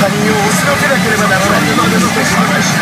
他人を押しのけなければならない。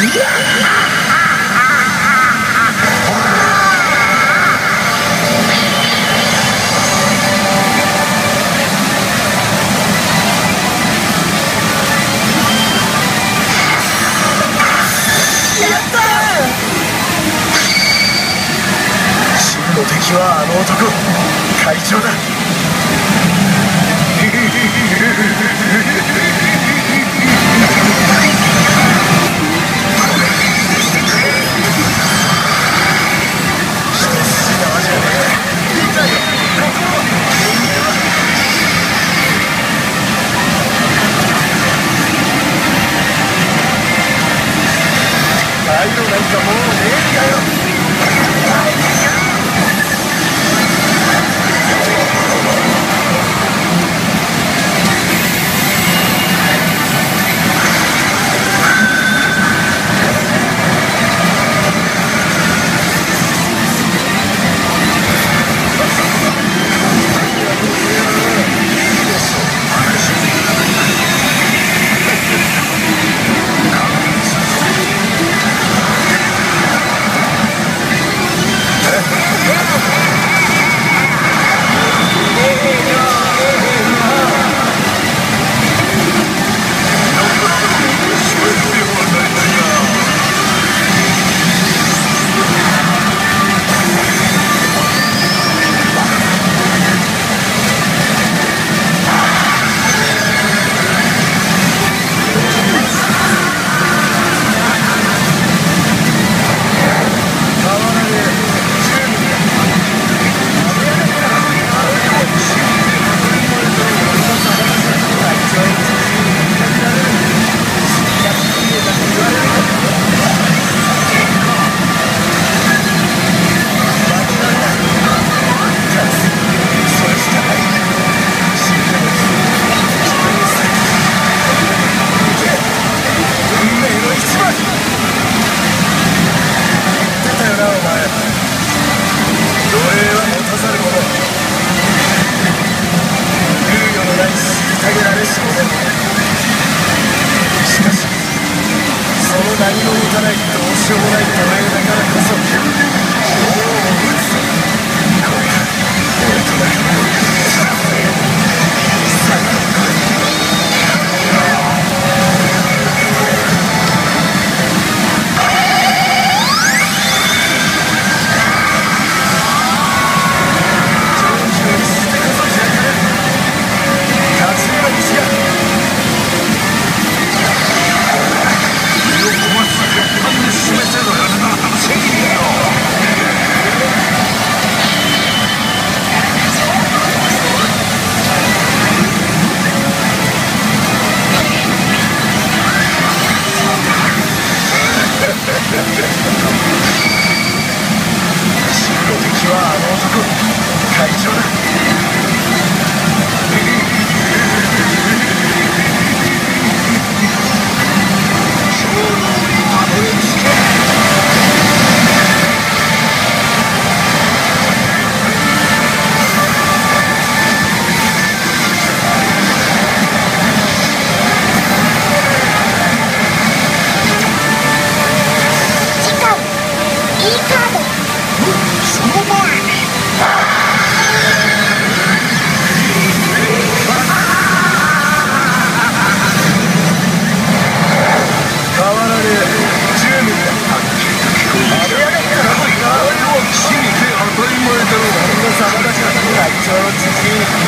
敵はあの男。会長だ。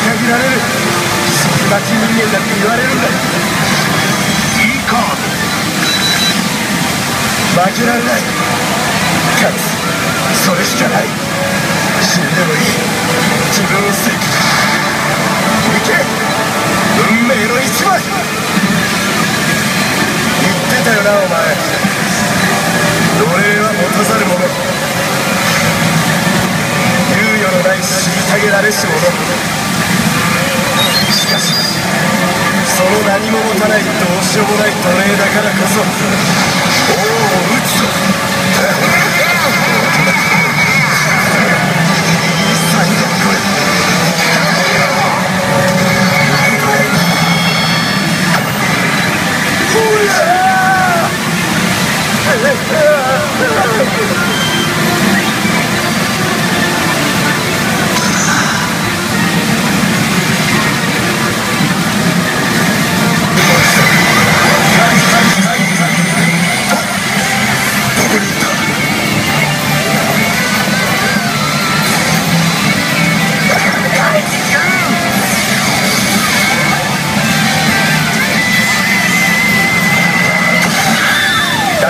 限られる。新町人間だって言われるんだいいカード負けられない勝つそれしかない。死んでもいい。自分を捨て。行け。運命の一枚。言ってたよなお前。奴隷は持たざる者。猶予のない虐げられし者。しかしその何も持たないどうしようもない奴隷だからこそ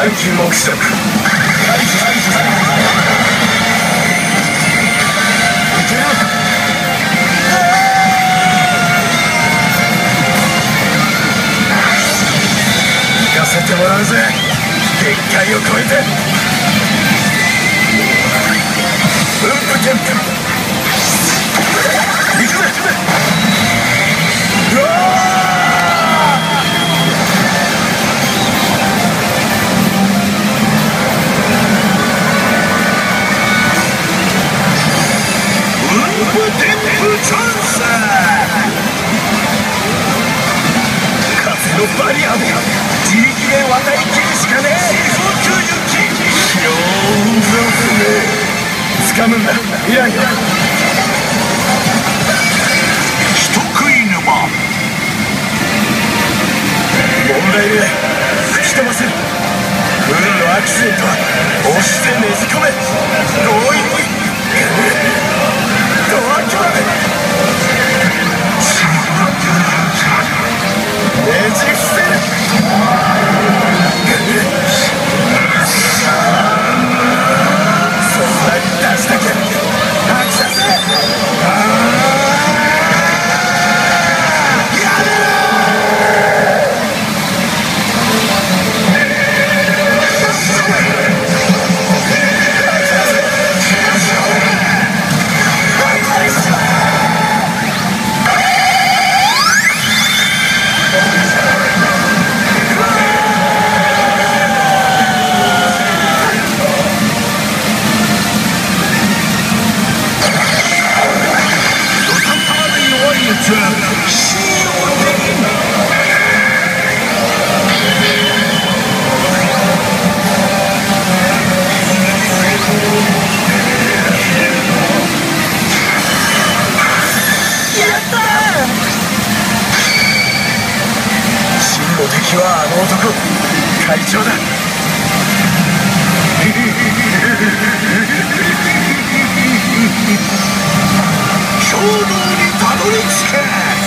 断球目測いかせてもらうぜ。限界を超えて。分布キャン。プ行くぜ。自力で渡りきるしかねえ。地獄行きよーんすね掴むんだ未来を人食い沼問題ね吹き飛ばせる。運のアクシデントは押してねじ込め強引にドアキまでね敵はあの男。会長だ。今日の It's cat.